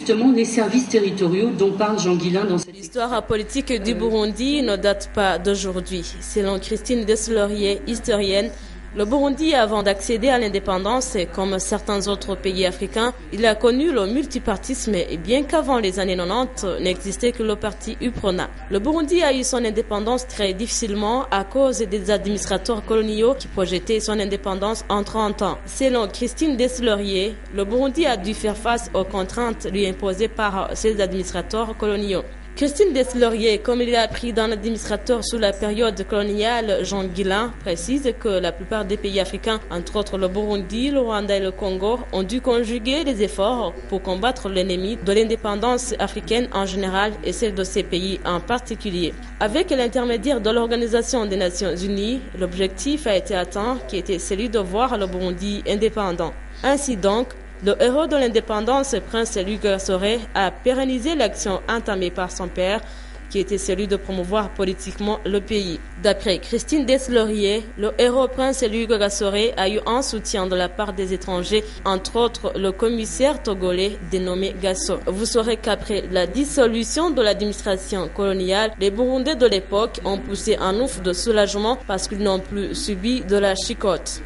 Justement, les services territoriaux dont parle Jean Guillain dans cette L'histoire politique du Burundi ne date pas d'aujourd'hui. Selon Christine Deslaurier, historienne, le Burundi, avant d'accéder à l'indépendance, comme certains autres pays africains, il a connu le multipartisme et bien qu'avant les années 90 n'existait que le parti UPRONA. Le Burundi a eu son indépendance très difficilement à cause des administrateurs coloniaux qui projetaient son indépendance en 30 ans. Selon Christine Deslaurier, le Burundi a dû faire face aux contraintes lui imposées par ses administrateurs coloniaux. Christine Deslaurier, comme il a appris dans l'administrateur sous la période coloniale, Jean Guillain, précise que la plupart des pays africains, entre autres le Burundi, le Rwanda et le Congo, ont dû conjuguer les efforts pour combattre l'ennemi de l'indépendance africaine en général et celle de ces pays en particulier. Avec l'intermédiaire de l'Organisation des Nations Unies, l'objectif a été atteint qui était celui de voir le Burundi indépendant. Ainsi donc, le héros de l'indépendance, Prince Luc Gassoré, a pérennisé l'action entamée par son père, qui était celui de promouvoir politiquement le pays. D'après Christine Deslaurier, le héros Prince Luc Gassoré a eu un soutien de la part des étrangers, entre autres le commissaire togolais dénommé Gasso. Vous saurez qu'après la dissolution de l'administration coloniale, les Burundais de l'époque ont poussé un ouf de soulagement parce qu'ils n'ont plus subi de la chicote.